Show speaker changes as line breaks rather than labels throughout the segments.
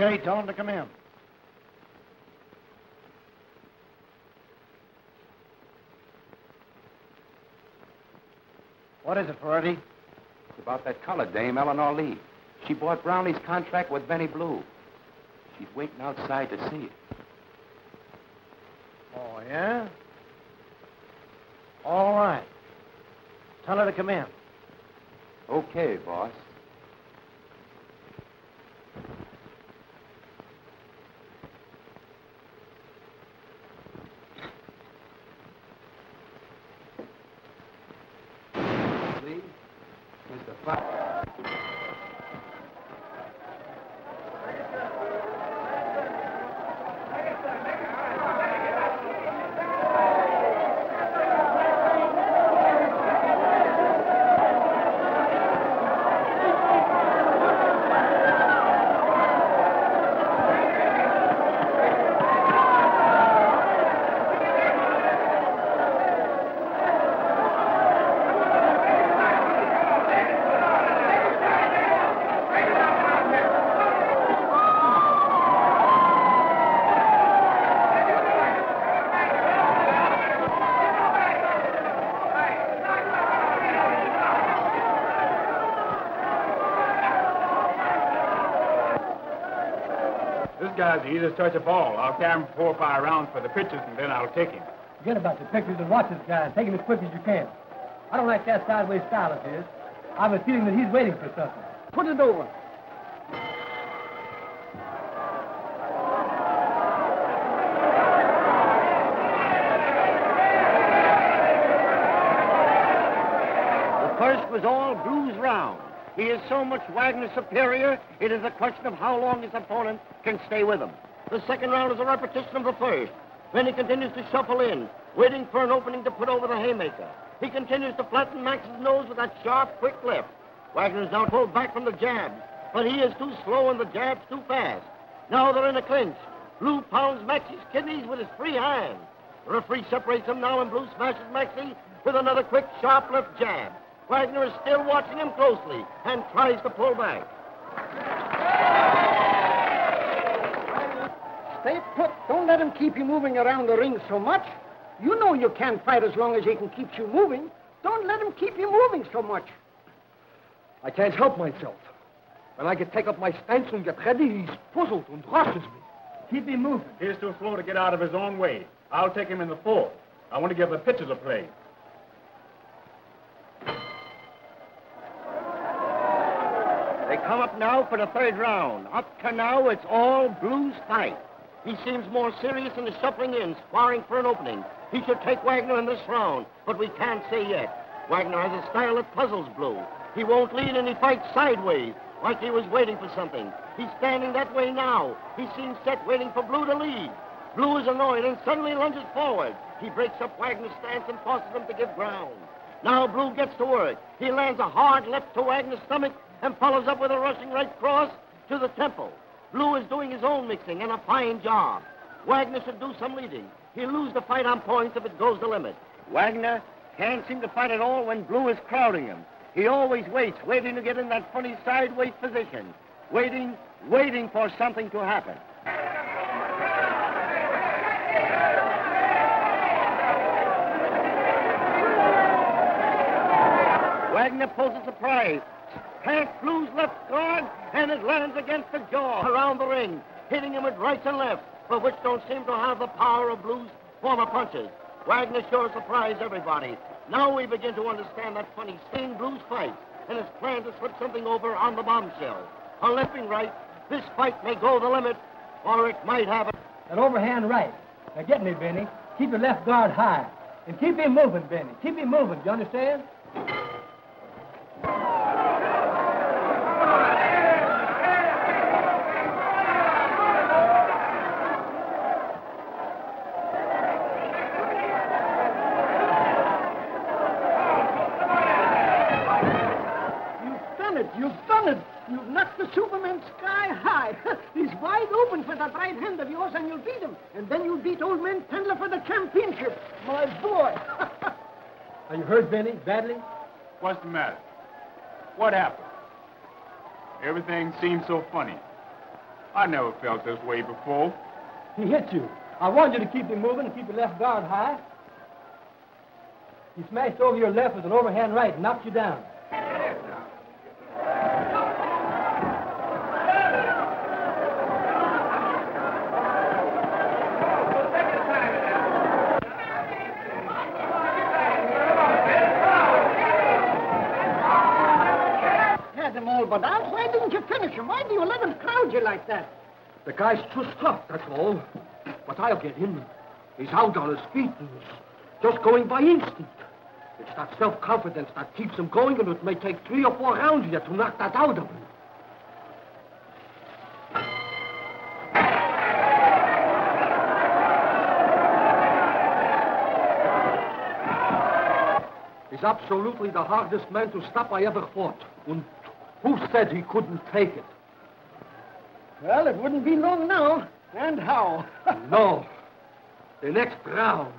Okay, tell him to come in. What is it, Ferretti?
It's about that colored dame, Elinor Lee. She bought Brownlee's contract with Benny Blue. She's waiting outside to see it.
Oh, yeah? All right. Tell her to come in.
Okay, boss. Mr.
guy's the easiest touch of all. I'll carry him four or five rounds for the pitches, and then I'll take him.
Forget about the pictures and watch this guy and take him as quick as you can. I don't like that sideways style of his. I have a feeling that he's waiting for something. Put it over.
The first was all blues round. He is so much Wagner superior, it is a question of how long his opponent can stay with him. The second round is a repetition of the first. Then he continues to shuffle in, waiting for an opening to put over the haymaker. He continues to flatten Max's nose with that sharp, quick left. Wagner is now pulled back from the jabs, but he is too slow and the jabs too fast. Now they're in a clinch. Blue pounds Maxie's kidneys with his free hand. The referee separates them now, and Blue smashes Maxie with another quick, sharp left jab. Wagner is still watching him closely and tries to pull back.
Stay put. Don't let him keep you moving around the ring so much. You know you can't fight as long as he can keep you moving. Don't let him keep you moving so much.
I can't help myself. When I get take up my stance and get ready, he's puzzled and rushes me.
Keep him moving. He's too slow to get out of his own way. I'll take him in the fourth. I want to give the pitchers a play.
They come up now for the third round. Up to now, it's all Blues fight. He seems more serious in the shuffling in, sparring for an opening. He should take Wagner in this round, but we can't say yet. Wagner has a style that puzzles Blue. He won't lead and he fights sideways, like he was waiting for something. He's standing that way now. He seems set waiting for Blue to lead. Blue is annoyed and suddenly lunges forward. He breaks up Wagner's stance and forces him to give ground. Now Blue gets to work. He lands a hard left to Wagner's stomach and follows up with a rushing right cross to the temple. Blue is doing his own mixing and a fine job. Wagner should do some leading. He'll lose the fight on points if it goes the limit. Wagner can't seem to fight at all when Blue is crowding him. He always waits, waiting to get in that funny sideways position. Waiting, waiting for something to happen. Wagner pulls a surprise. Past Blue's left guard, and it lands against the jaw around the ring, hitting him with rights and lefts, but which don't seem to have the power of Blue's former punches. Wagner sure surprised everybody. Now we begin to understand that funny Sting Blues fight and his plan to slip something over on the bombshell. A limping right, this fight may go the limit, or it might have it.
An overhand right. Now get me, Benny. Keep your left guard high. And keep him moving, Benny. Keep him moving. Do you understand?
You've done it. You've done it. You've knocked the Superman sky high. He's wide open for that right hand of yours, and you'll beat him. And then you'll beat old man Pendler for the championship. My boy.
Are you hurt, Benny? Badly?
What's the matter? What happened? Everything seems so funny. I never felt this way before.
He hit you. I warned you to keep him moving and keep your left guard high. He smashed over your left with an overhand right and knocked you down.
Had them all but out. Why didn't you finish him? Why do you let him crowd you like that?
The guy's too tough, that's all. But I'll get him. He's out on his feet and just going by instinct. It's that self-confidence that keeps him going, and it may take three or four rounds yet to knock that out of him. He's absolutely the hardest man to stop I ever fought. And who said he couldn't take it?
Well, it wouldn't be long now. And how?
No. The next round.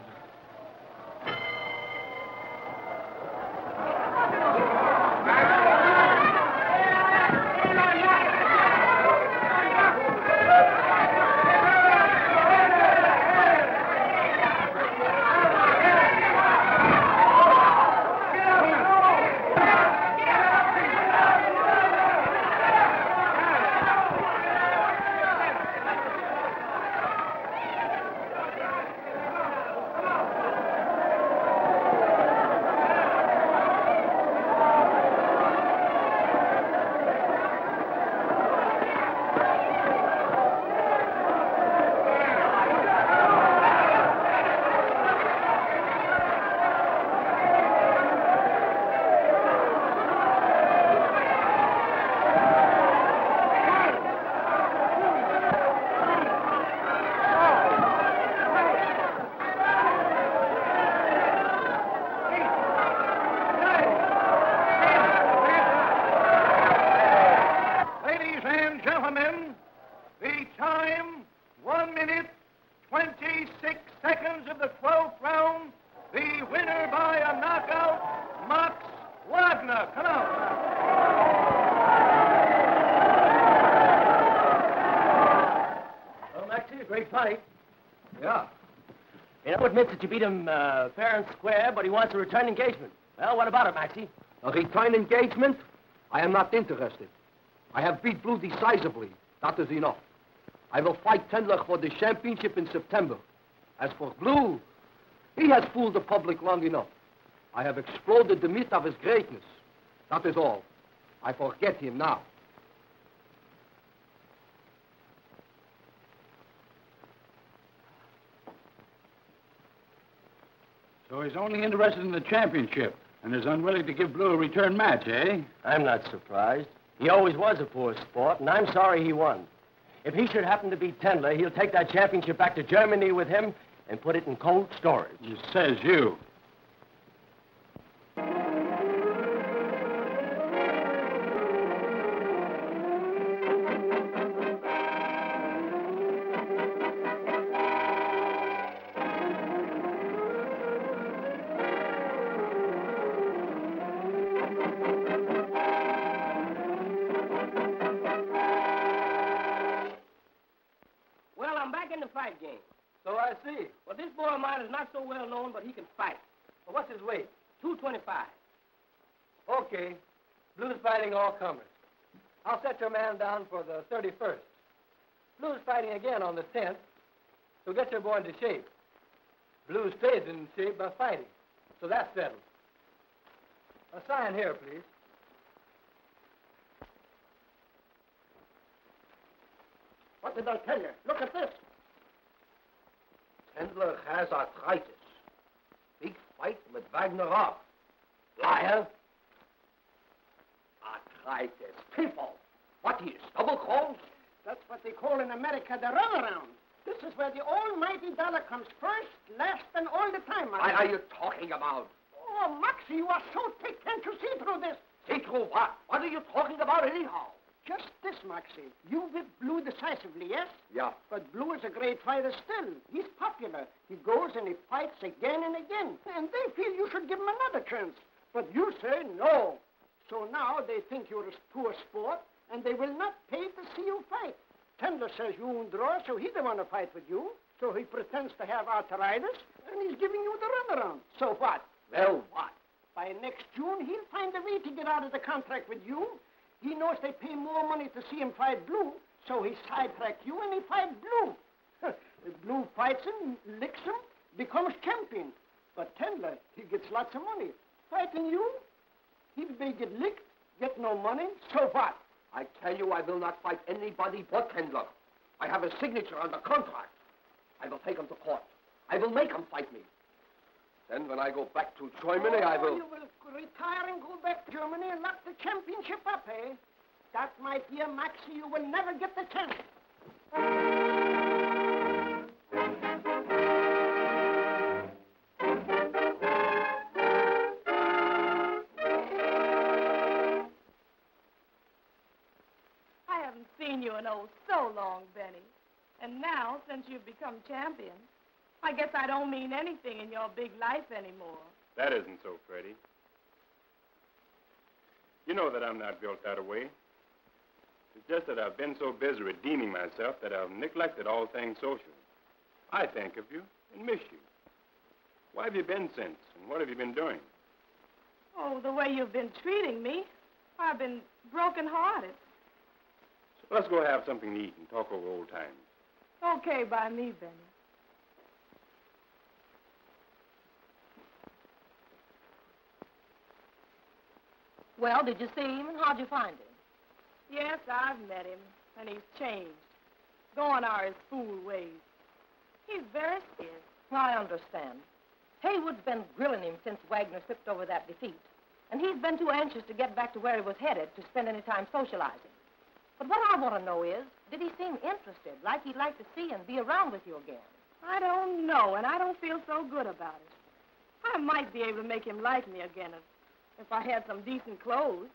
Ladies and gentlemen, the time, one minute, 26 seconds of the 12th round. The winner by a knockout, Max Wagner. Come out.
Well, Maxie, a great fight.
Yeah.
You know, admits that you beat him uh, fair and square, but he wants a return engagement. Well, what about it, Maxie?
A return engagement? I am not interested. I have beat Blue decisively. That is enough. I will fight Tendler for the championship in September. As for Blue, he has fooled the public long enough. I have exploded the myth of his greatness. That is all. I forget him now.
So he's only interested in the championship and is unwilling to give Blue a return match, eh?
I'm not surprised. He always was a poor sport, and I'm sorry he won. If he should happen to beat Tendler, he'll take that championship back to Germany with him and put it in cold storage.
Says you.
Down for the 31st. Blues fighting again on the 10th. So get your boy into shape. Blues stays in shape by fighting. So that's settled. A sign here, please.
What did I tell you? Look at this.
Tendler has arthritis. Big fight with Wagner off. Liar. Arthritis. People. What is double cross?
That's what they call in America the runaround. This is where the almighty dollar comes first, last, and all the time,
What are you talking about?
Oh, Maxie, you are so thick. Can't you see through this?
See through what? What are you talking about anyhow?
Just this, Maxie. You whipped Blue decisively, yes?
Yeah.
But Blue is a great fighter still. He's popular. He goes and he fights again and again. And they feel you should give him another chance. But you say no. So now they think you're a poor sport, and they will not pay to see you fight. Tendler says you won't draw, so he don't want to fight with you. So he pretends to have arthritis, and he's giving you the runaround. So what?
Well, what?
By next June, he'll find a way to get out of the contract with you. He knows they pay more money to see him fight Blue, so he sidetrack you and he fight Blue. Blue fights him, licks him, becomes champion. But Tendler, he gets lots of money. Fighting you, he may get licked, get no money, so what?
I tell you, I will not fight anybody but Tendler. I have a signature on the contract. I will take him to court. I will make him fight me. Then when I go back to Germany, I
Oh,
will...
You will retire and go back to Germany and lock the championship up, eh? That, my dear Maxie, you will never get the chance.
Oh so long, Benny. And now, since you've become champion, I guess I don't mean anything in your big life anymore.
That isn't so, Fredi. You know that I'm not built that way. It's just that I've been so busy redeeming myself that I've neglected all things social. I think of you and miss you. Why have you been since, and what have you been doing?
Oh, the way you've been treating me, I've been broken-hearted.
So let's go have something to eat and talk over old times.
Okay by me, Benny.
Well, did you see him and how'd you find him?
Yes, I've met him, and he's changed. Gone are his fool ways. He's very serious.
I understand. Haywood's been grilling him since Wagner slipped over that defeat. And he's been too anxious to get back to where he was headed to spend any time socializing. But what I want to know is, did he seem interested, like he'd like to see and be around with you again?
I don't know, and I don't feel so good about it. I might be able to make him like me again if, if I had some decent clothes.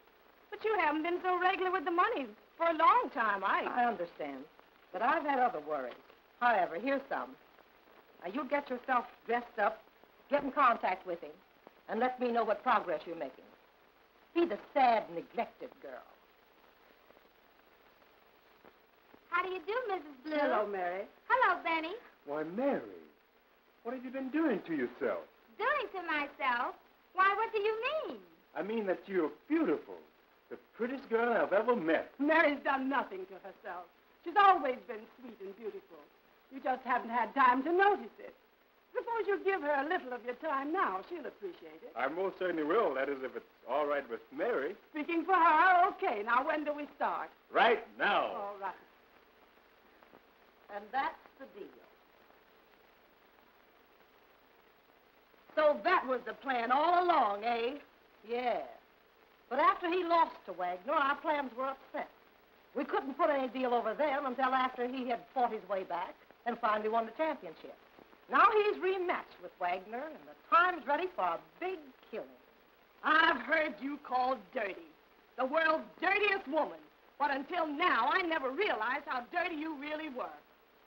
But you haven't been so regular with the money for a long time, I...
I understand. But I've had other worries. However, here's some. Now, you get yourself dressed up, get in contact with him, and let me know what progress you're making. Be the sad, neglected girl.
How do you do, Mrs. Blue?
Hello, Mary.
Hello, Benny.
Why, Mary, what have you been doing to yourself?
Doing to myself? Why, what do you mean?
I mean that you're beautiful. The prettiest girl I've ever met.
Mary's done nothing to herself. She's always been sweet and beautiful. You just haven't had time to notice it. Suppose you give her a little of your time now. She'll appreciate it.
I most certainly will. That is, if it's all right with Mary.
Speaking for her, okay. Now, when do we start?
Right now.
All right.
And that's the deal.
So that was the plan all along, eh?
Yeah. But after he lost to Wagner, our plans were upset. We couldn't put any deal over them until after he had fought his way back and finally won the championship. Now he's rematched with Wagner, and the time's ready for a big killing.
I've heard you called dirty. The world's dirtiest woman. But until now, I never realized how dirty you really were.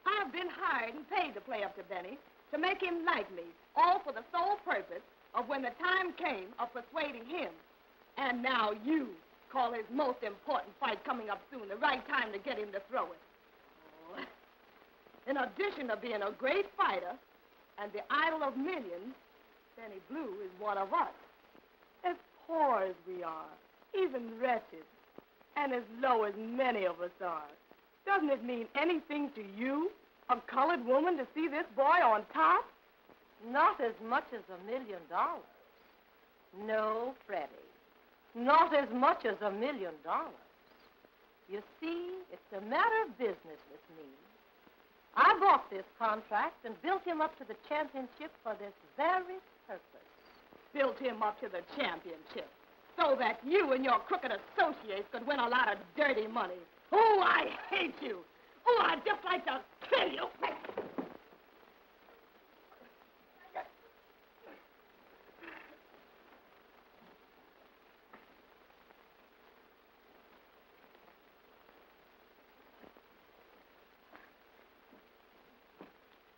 I've been hired and paid to play up to Benny, to make him like me, all for the sole purpose of when the time came of persuading him. And now you call his most important fight coming up soon, the right time to get him to throw it. Oh. In addition to being a great fighter and the idol of millions, Benny Blue is one of us. As poor as we are, even wretched, and as low as many of us are, doesn't it mean anything to you, a colored woman, to see this boy on top?
Not as much as a million dollars. No, Fredi. Not as much as a million dollars. You see, it's a matter of business with me. I bought this contract and built him up to the championship for this very purpose.
Built him up to the championship so that you and your crooked associates could win a lot of dirty money. Oh, I hate you. Oh, I'd just like to kill you.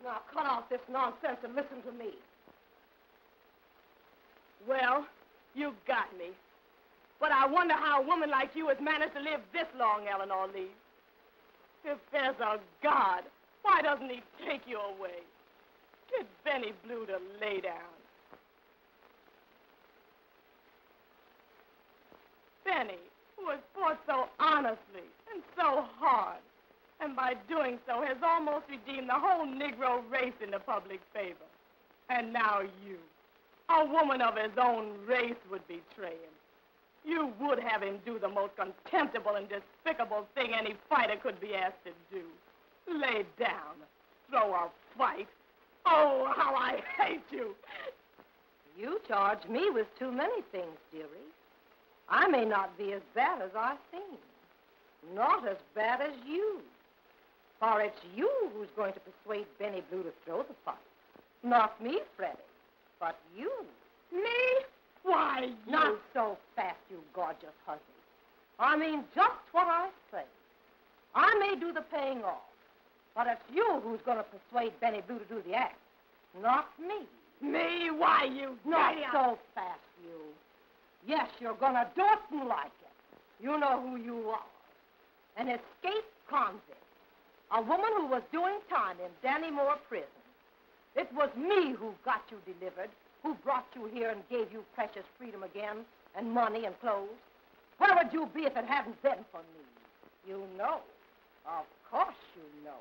Now, cut off this nonsense and listen to me.
Well, you got me. But I wonder how a woman like you has managed to live this long, Elinor Lee. If there's a God, why doesn't he take you away? Get Benny Blue to lay down. Benny, who has fought so honestly and so hard, and by doing so has almost redeemed the whole Negro race in the public favor. And now you, a woman of his own race, would betray him. You would have him do the most contemptible and despicable thing any fighter could be asked to do. Lay down. Throw a fight. Oh, how I hate you.
You charge me with too many things, dearie. I may not be as bad as I seem. Not as bad as you. For it's you who's going to persuade Benny Blue to throw the fight. Not me, Fredi, but you.
Me? Why, you...
Not so fast, you gorgeous hussy. I mean just what I say. I may do the paying off, but it's you who's going to persuade Benny Blue to do the act, not me.
Me? Why, you...
Not so fast, you. Yes, you're going to do it and like it. You know who you are. An escaped convict. A woman who was doing time in Dannemora prison. It was me who got you delivered, who brought you here and gave you precious freedom again, and money and clothes. Where would you be if it hadn't been for me? You know. Of course you know.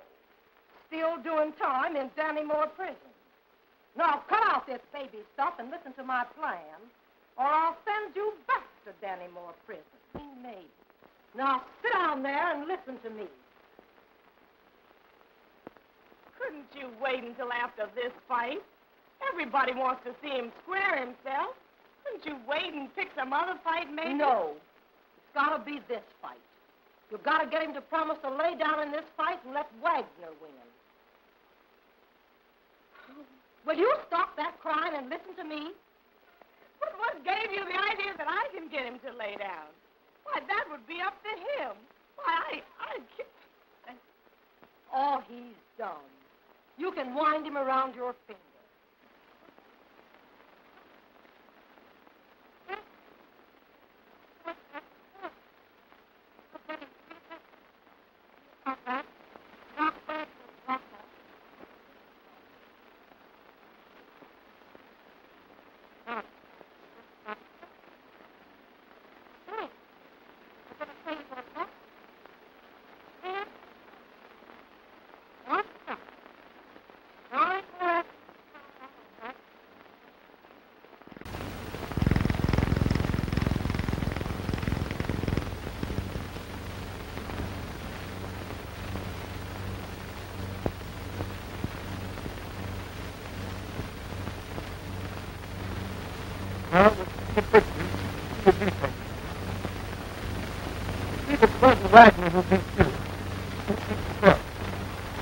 Still doing time in Dannemora prison. Now cut out this baby stuff and listen to my plan, or I'll send you back to Dannemora prison. He may. Now sit down there and listen to me.
Couldn't you wait until after this fight? Everybody wants to see him square himself. Couldn't you wait and pick some other fight, maybe?
No. It's got to be this fight. You've got to get him to promise to lay down in this fight and let Wagner win. Will you stop that crying and listen to me?
But what gave you the idea that I can get him to lay down? Why, that would be up to him. Why, I, I can't.
All he's done. You can wind him around your finger.
Well, the picture will be taken. See the present Wagner will be too. Well,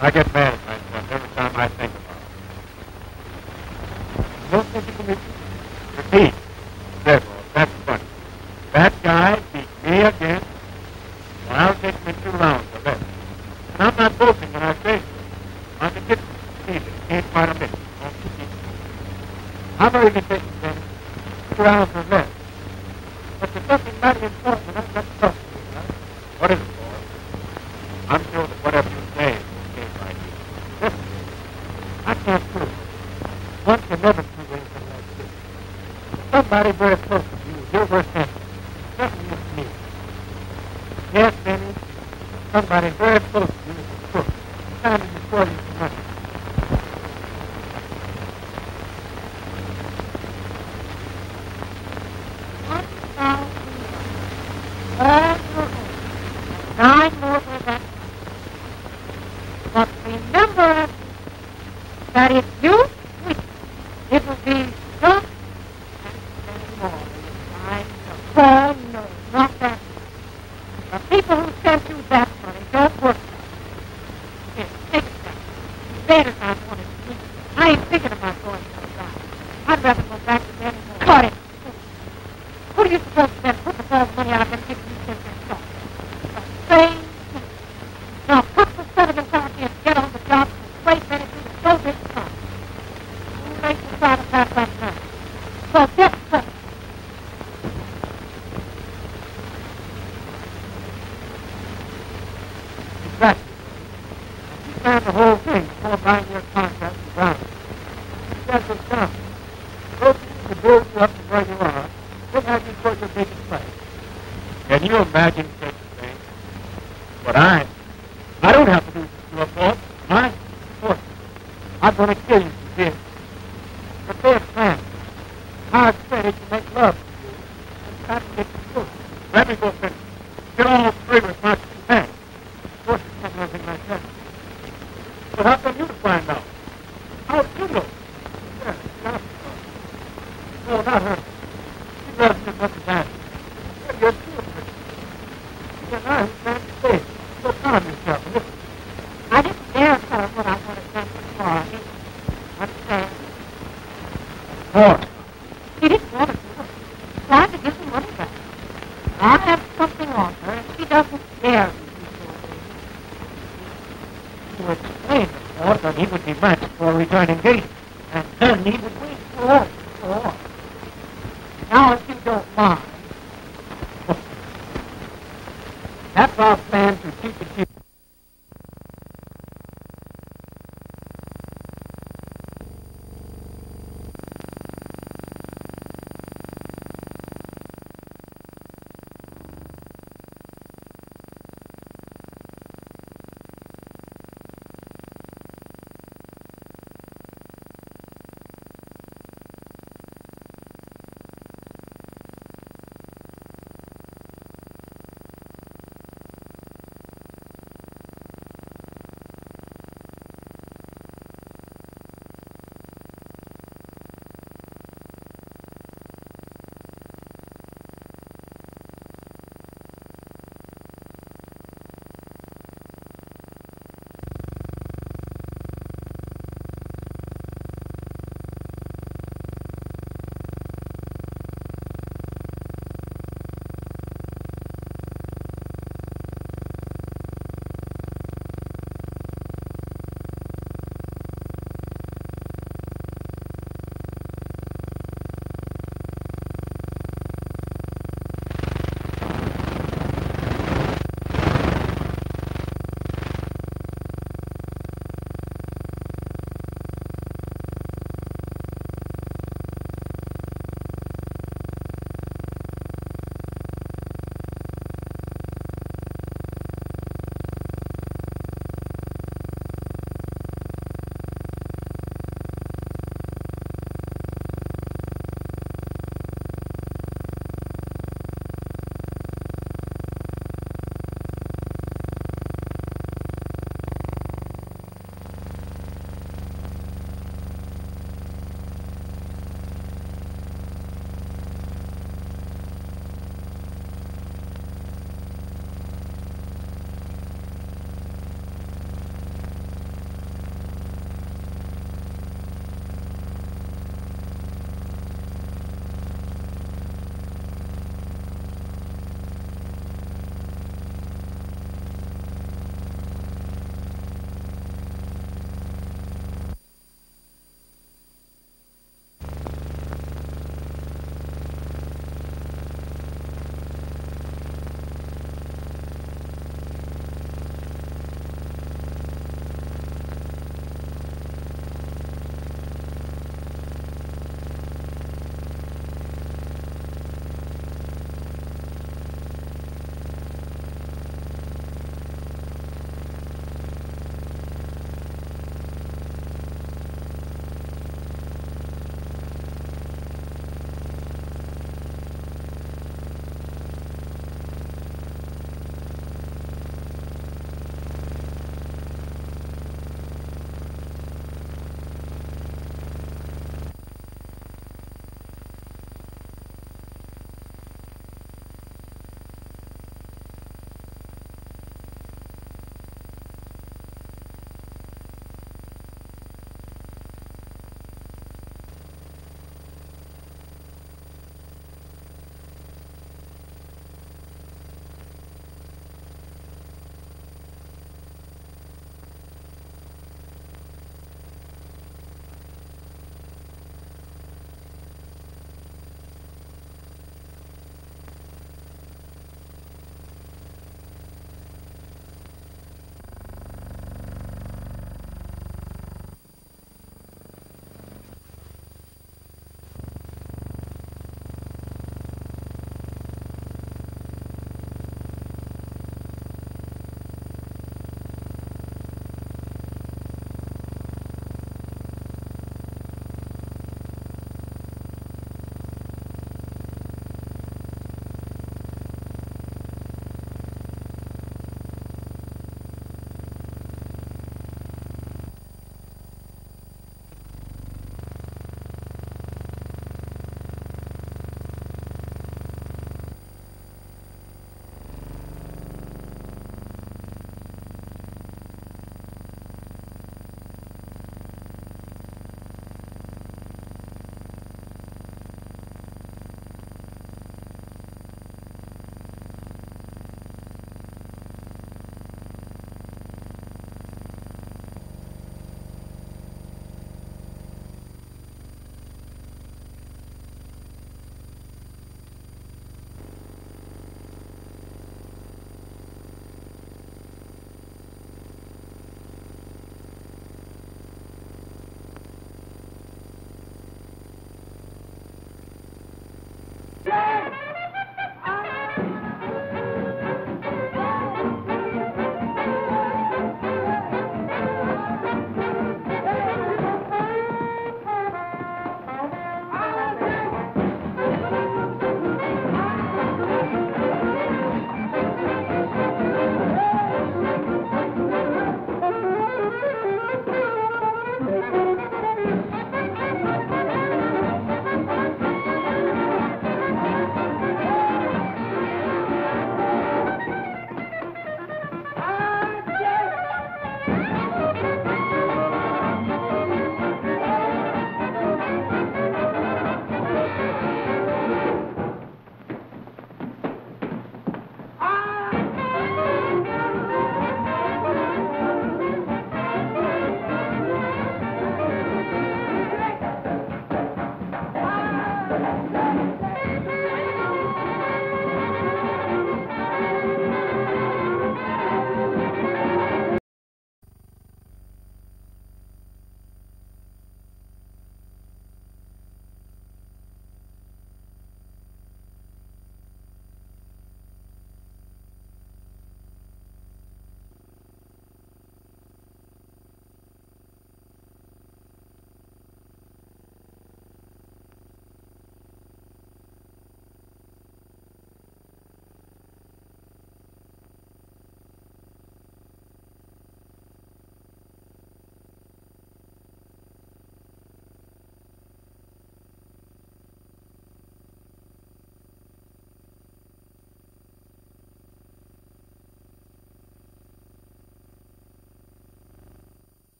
I get mad at myself every time I think about it. Most of the commission, repeat, Deborah, that's funny. That guy beat me again. Well, I'll take him in two rounds of that. And I'm not boasting when I say so. I can get see that it ain't quite a minute. Won't you see? How about you can take him, Dennis? two rounds or less. But there's something mighty important I've got to talk to you about. What is it, boy? I'm sure that whatever you say is okay by you. Listen, I can't prove it. One can never prove anything like this. Somebody very close to you your worst enemy. Certainly it's me. Yes, Benny, somebody very close playing war, then he would be matched for returning guilty, and then he would win war. war. Now, if you don't mind, that's our plan to keep it here.